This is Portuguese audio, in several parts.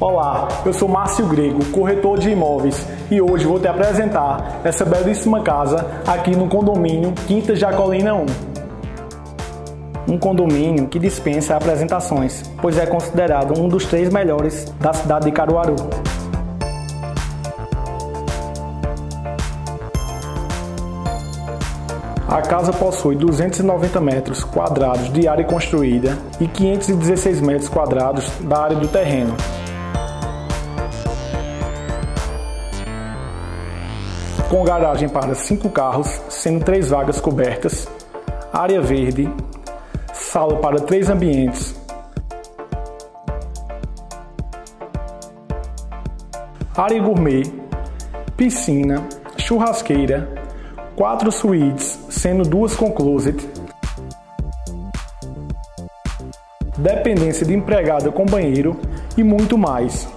Olá, eu sou Márcio Grego, corretor de imóveis, e hoje vou te apresentar essa belíssima casa aqui no condomínio Quinta Jacolina 1. Um condomínio que dispensa apresentações, pois é considerado um dos três melhores da cidade de Caruaru. A casa possui 290 metros quadrados de área construída e 516 metros quadrados da área do terreno. Com garagem para cinco carros, sendo três vagas cobertas, área verde, sala para três ambientes, área gourmet, piscina, churrasqueira, quatro suítes, sendo duas com closet, dependência de empregada com banheiro e muito mais.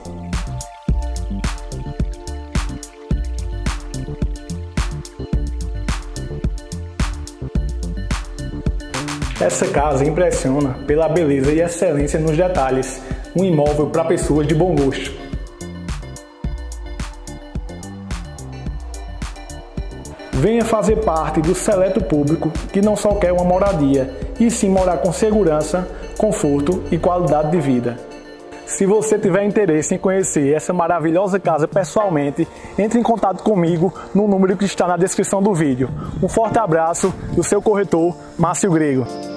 Essa casa impressiona pela beleza e excelência nos detalhes, um imóvel para pessoas de bom gosto. Venha fazer parte do seleto público que não só quer uma moradia, e sim morar com segurança, conforto e qualidade de vida. Se você tiver interesse em conhecer essa maravilhosa casa pessoalmente, entre em contato comigo no número que está na descrição do vídeo. Um forte abraço do seu corretor, Márcio Grego.